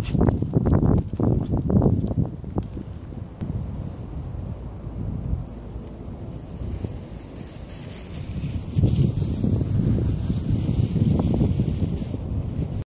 coaching.